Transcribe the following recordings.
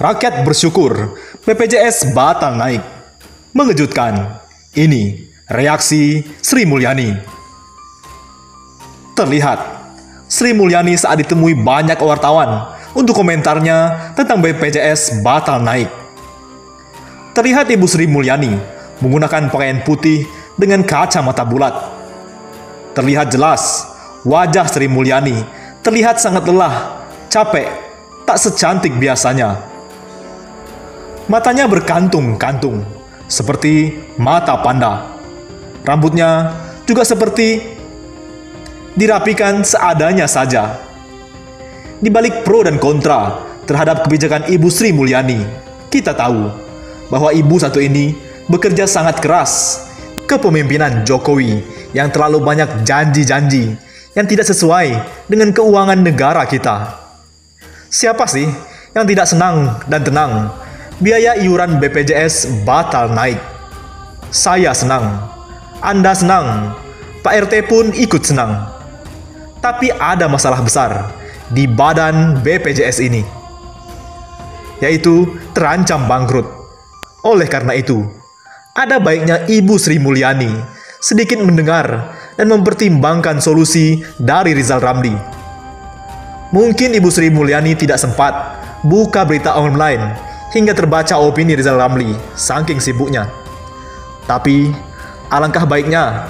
Rakyat bersyukur BPJS batal naik. Mengejutkan. Ini reaksi Sri Mulyani. Terlihat Sri Mulyani saat ditemui banyak wartawan untuk komentarnya tentang BPJS batal naik. Terlihat Ibu Sri Mulyani menggunakan pakaian putih dengan kacamata bulat. Terlihat jelas wajah Sri Mulyani terlihat sangat lelah, capek, tak secantik biasanya. Matanya berkantung-kantung, seperti mata panda. Rambutnya juga seperti dirapikan seadanya saja. Di balik pro dan kontra terhadap kebijakan Ibu Sri Mulyani, kita tahu bahwa ibu satu ini bekerja sangat keras kepemimpinan Jokowi yang terlalu banyak janji-janji yang tidak sesuai dengan keuangan negara kita. Siapa sih yang tidak senang dan tenang biaya iuran BPJS batal naik? Saya senang, Anda senang, Pak RT pun ikut senang. Tapi ada masalah besar di badan BPJS ini, yaitu terancam bangkrut. Oleh karena itu, ada baiknya Ibu Sri Mulyani sedikit mendengar dan mempertimbangkan solusi dari Rizal Ramli. Mungkin Ibu Sri Mulyani tidak sempat buka berita online hingga terbaca opini Rizal Ramli saking sibuknya. Tapi alangkah baiknya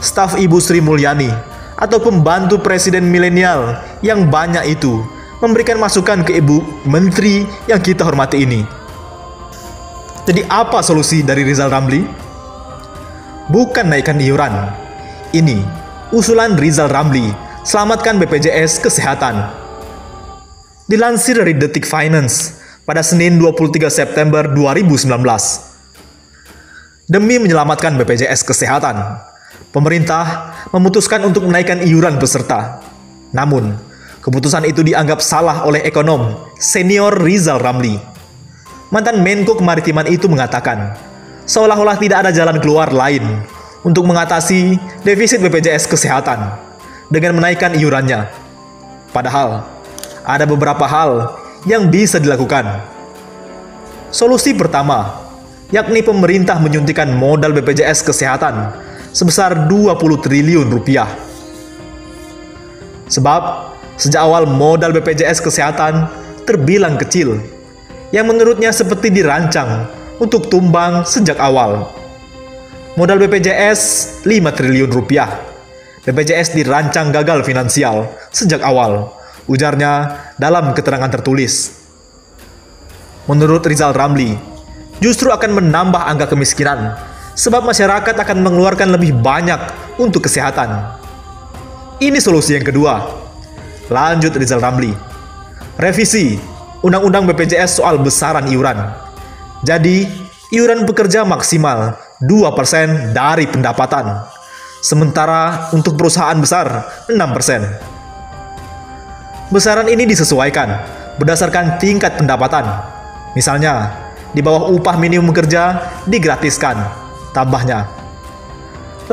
staf Ibu Sri Mulyani atau pembantu presiden milenial yang banyak itu memberikan masukan ke Ibu Menteri yang kita hormati ini. Jadi apa solusi dari Rizal Ramli? Bukan naikkan iuran. Ini usulan Rizal Ramli, selamatkan BPJS Kesehatan. Dilansir dari Detik Finance pada Senin 23 September 2019. Demi menyelamatkan BPJS Kesehatan, pemerintah memutuskan untuk menaikkan iuran peserta. Namun, keputusan itu dianggap salah oleh ekonom senior Rizal Ramli mantan Menko Kemaritiman itu mengatakan, seolah-olah tidak ada jalan keluar lain untuk mengatasi defisit BPJS Kesehatan dengan menaikkan iurannya. Padahal, ada beberapa hal yang bisa dilakukan. Solusi pertama, yakni pemerintah menyuntikkan modal BPJS Kesehatan sebesar 20 triliun rupiah. Sebab, sejak awal modal BPJS Kesehatan terbilang kecil yang menurutnya seperti dirancang untuk tumbang sejak awal. Modal BPJS 5 triliun rupiah. BPJS dirancang gagal finansial sejak awal, ujarnya dalam keterangan tertulis. Menurut Rizal Ramli, justru akan menambah angka kemiskinan sebab masyarakat akan mengeluarkan lebih banyak untuk kesehatan. Ini solusi yang kedua. Lanjut Rizal Ramli. Revisi Undang-Undang BPJS soal besaran iuran. Jadi, iuran pekerja maksimal 2% dari pendapatan. Sementara untuk perusahaan besar 6%. Besaran ini disesuaikan berdasarkan tingkat pendapatan. Misalnya, di bawah upah minimum kerja digratiskan, tambahnya.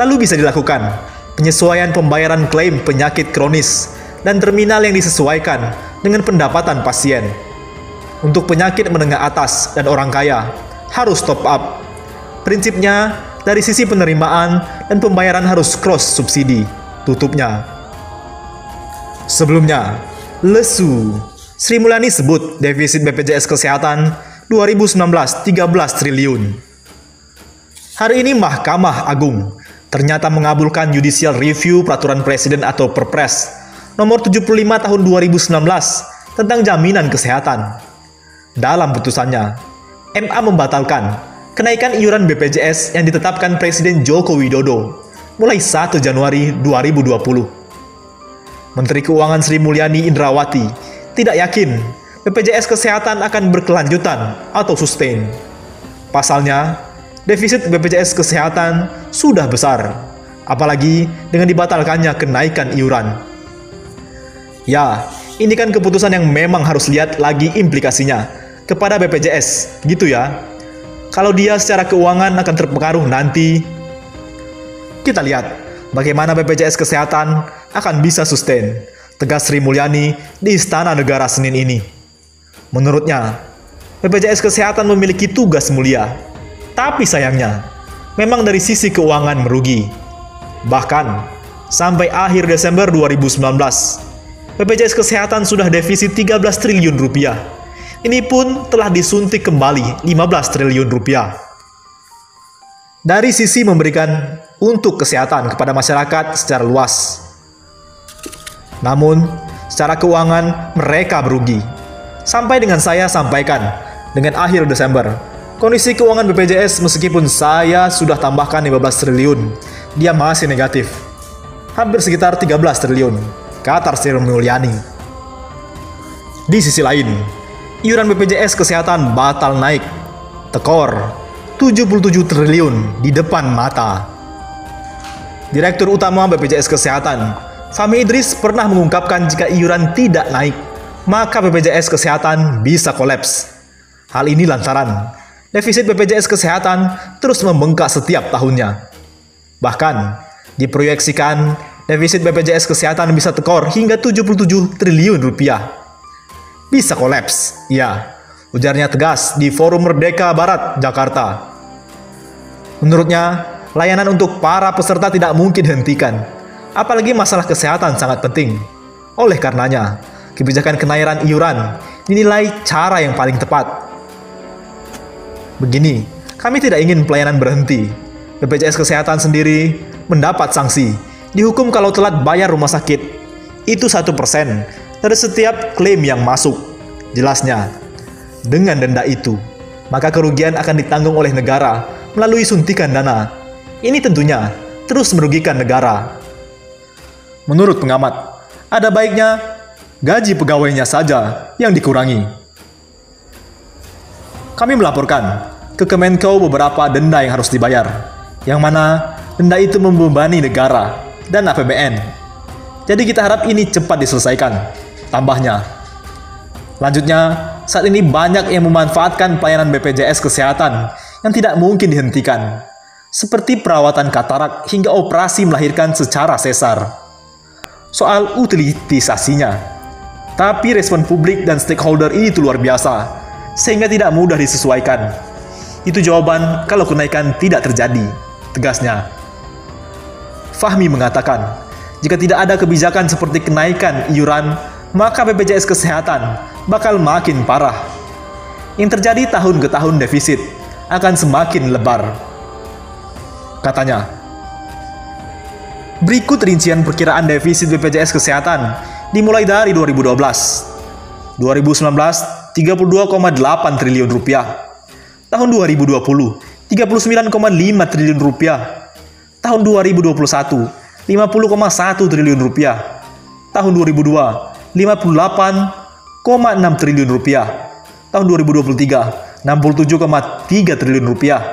Lalu bisa dilakukan penyesuaian pembayaran klaim penyakit kronis dan terminal yang disesuaikan dengan pendapatan pasien. Untuk penyakit menengah atas dan orang kaya, harus top up. Prinsipnya, dari sisi penerimaan dan pembayaran harus cross subsidi. Tutupnya. Sebelumnya, lesu. Sri Mulyani sebut defisit BPJS Kesehatan 2019 13 triliun. Hari ini Mahkamah Agung ternyata mengabulkan judicial review peraturan presiden atau Perpres nomor 75 tahun 2019 tentang jaminan kesehatan. Dalam putusannya, MA membatalkan kenaikan iuran BPJS yang ditetapkan Presiden Joko Widodo mulai 1 Januari 2020. Menteri Keuangan Sri Mulyani Indrawati tidak yakin BPJS Kesehatan akan berkelanjutan atau sustain. Pasalnya, defisit BPJS Kesehatan sudah besar, apalagi dengan dibatalkannya kenaikan iuran. Ya, ini kan keputusan yang memang harus lihat lagi implikasinya kepada BPJS, gitu ya. Kalau dia secara keuangan akan terpengaruh nanti, kita lihat bagaimana BPJS Kesehatan akan bisa sustain, tegas Sri Mulyani di Istana Negara Senin ini. Menurutnya, BPJS Kesehatan memiliki tugas mulia. Tapi sayangnya, memang dari sisi keuangan merugi. Bahkan, sampai akhir Desember 2019, BPJS Kesehatan sudah defisit 13 triliun rupiah. Ini pun telah disuntik kembali 15 triliun rupiah. Dari sisi memberikan untuk kesehatan kepada masyarakat secara luas. Namun, secara keuangan mereka berugi. Sampai dengan saya sampaikan, dengan akhir Desember, kondisi keuangan BPJS meskipun saya sudah tambahkan 15 triliun, dia masih negatif. Hampir sekitar 13 triliun, kata Sri Mulyani. Di sisi lain, iuran BPJS Kesehatan batal naik. Tekor, 77 triliun di depan mata. Direktur Utama BPJS Kesehatan, Fahmi Idris pernah mengungkapkan jika iuran tidak naik, maka BPJS Kesehatan bisa kolaps. Hal ini lantaran defisit BPJS Kesehatan terus membengkak setiap tahunnya. Bahkan, diproyeksikan defisit BPJS Kesehatan bisa tekor hingga 77 triliun rupiah. Bisa kolaps, ya, ujarnya tegas di Forum Merdeka Barat, Jakarta. Menurutnya, layanan untuk para peserta tidak mungkin dihentikan Apalagi masalah kesehatan sangat penting. Oleh karenanya, kebijakan kenairan iuran dinilai cara yang paling tepat. Begini, kami tidak ingin pelayanan berhenti. BPJS Kesehatan sendiri mendapat sanksi, dihukum kalau telat bayar rumah sakit. Itu satu persen dari setiap klaim yang masuk. Jelasnya, dengan denda itu, maka kerugian akan ditanggung oleh negara melalui suntikan dana. Ini tentunya terus merugikan negara Menurut pengamat, ada baiknya gaji pegawainya saja yang dikurangi. Kami melaporkan ke Kemenko beberapa denda yang harus dibayar, yang mana denda itu membebani negara dan APBN. Jadi kita harap ini cepat diselesaikan, tambahnya. Lanjutnya, saat ini banyak yang memanfaatkan pelayanan BPJS Kesehatan yang tidak mungkin dihentikan, seperti perawatan katarak hingga operasi melahirkan secara sesar soal utilitisasinya. Tapi respon publik dan stakeholder itu luar biasa, sehingga tidak mudah disesuaikan. Itu jawaban kalau kenaikan tidak terjadi, tegasnya. Fahmi mengatakan, jika tidak ada kebijakan seperti kenaikan iuran, maka BPJS Kesehatan bakal makin parah. Yang terjadi tahun ke tahun defisit akan semakin lebar. Katanya, Berikut rincian perkiraan defisit BPJS Kesehatan dimulai dari 2012. 2019 32,8 triliun rupiah. Tahun 2020 39,5 triliun rupiah. Tahun 2021 50,1 triliun rupiah. Tahun 2002 58,6 triliun rupiah. Tahun 2023 67,3 triliun rupiah.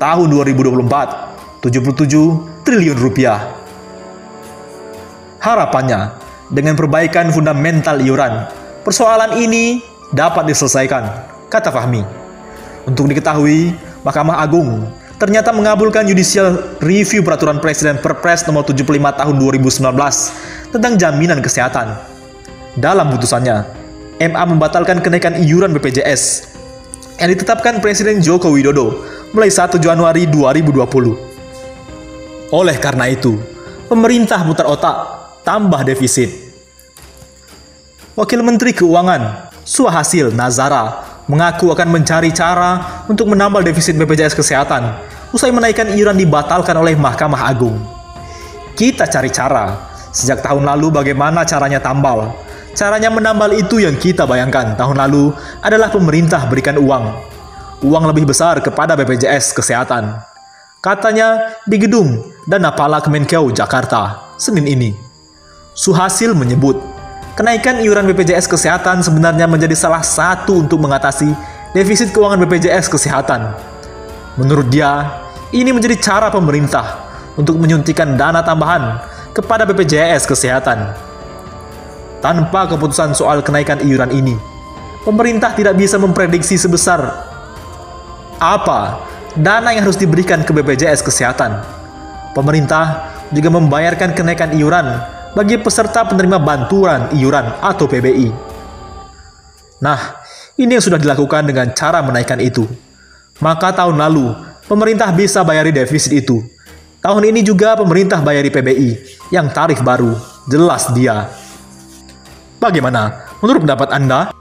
Tahun 2024 77 triliun rupiah. Harapannya, dengan perbaikan fundamental iuran, persoalan ini dapat diselesaikan, kata Fahmi. Untuk diketahui, Mahkamah Agung ternyata mengabulkan judicial review peraturan Presiden Perpres nomor 75 tahun 2019 tentang jaminan kesehatan. Dalam putusannya, MA membatalkan kenaikan iuran BPJS yang ditetapkan Presiden Joko Widodo mulai 1 Januari 2020. Oleh karena itu, pemerintah mutar otak tambah defisit. Wakil Menteri Keuangan Suhasil Nazara mengaku akan mencari cara untuk menambal defisit BPJS Kesehatan usai menaikkan iuran dibatalkan oleh Mahkamah Agung. Kita cari cara. Sejak tahun lalu bagaimana caranya tambal? Caranya menambal itu yang kita bayangkan tahun lalu adalah pemerintah berikan uang. Uang lebih besar kepada BPJS Kesehatan. Katanya di gedung dan Napala Kemenkeu Jakarta, Senin ini. Suhasil menyebut, kenaikan iuran BPJS Kesehatan sebenarnya menjadi salah satu untuk mengatasi defisit keuangan BPJS Kesehatan. Menurut dia, ini menjadi cara pemerintah untuk menyuntikkan dana tambahan kepada BPJS Kesehatan. Tanpa keputusan soal kenaikan iuran ini, pemerintah tidak bisa memprediksi sebesar apa dana yang harus diberikan ke BPJS Kesehatan. Pemerintah juga membayarkan kenaikan iuran bagi peserta penerima bantuan iuran atau PBI. Nah, Ini yang sudah dilakukan dengan cara menaikkan itu. Maka tahun lalu, pemerintah bisa bayari defisit itu. Tahun ini juga pemerintah bayari PBI, yang tarif baru. Jelas dia. Bagaimana? Menurut pendapat Anda?